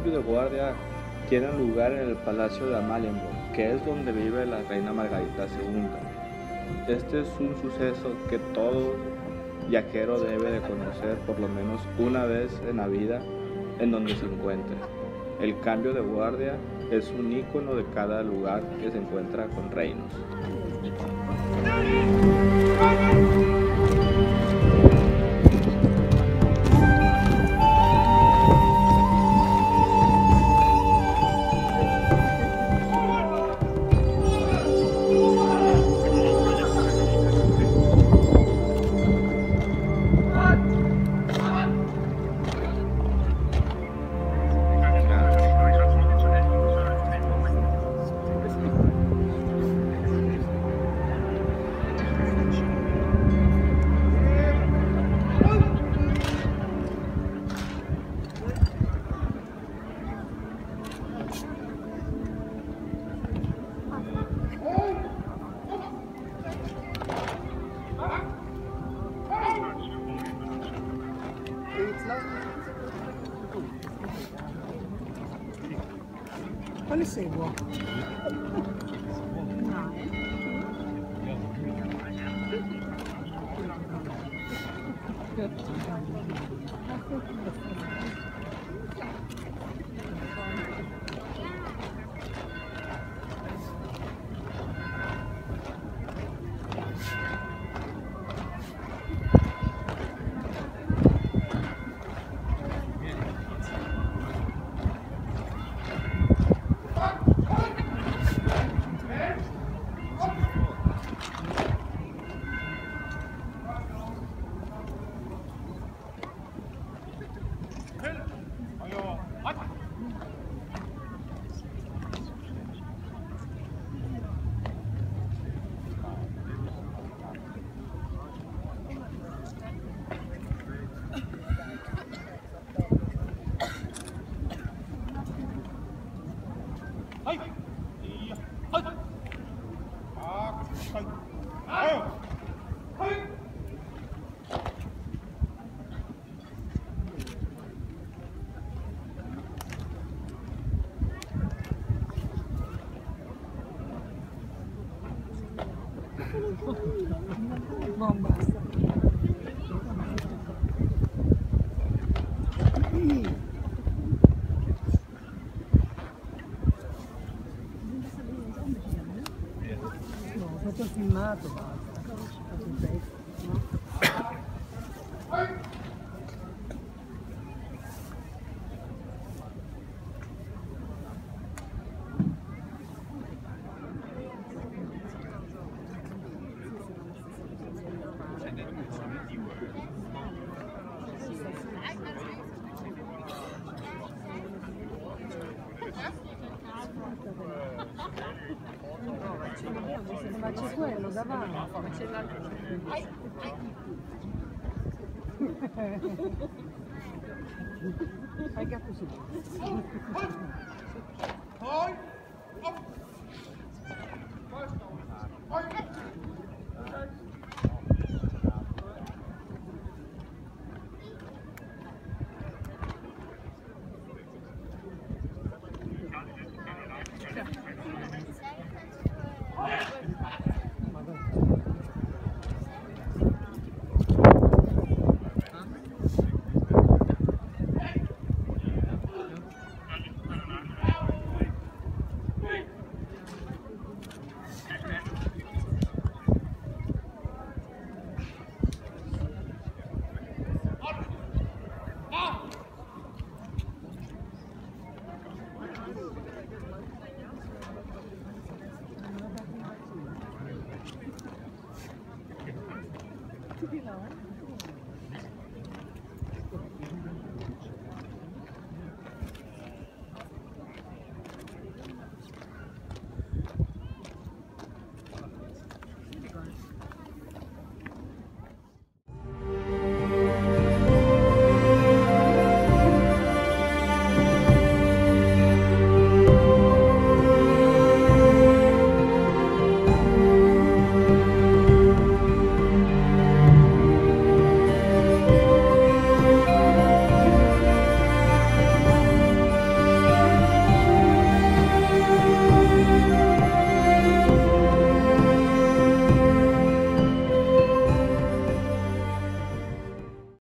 cambio de guardia tiene lugar en el Palacio de Amalienborg, que es donde vive la reina Margarita II. Este es un suceso que todo viajero debe de conocer por lo menos una vez en la vida en donde se encuentre. El cambio de guardia es un icono de cada lugar que se encuentra con reinos. quale seguo? No, eh. Grazie. Bombas. Basta. Ho fatto un pezzo. Ma c'è quello davanti. Ma c'è l'altro. Fai così. Poi. Oh, to be long.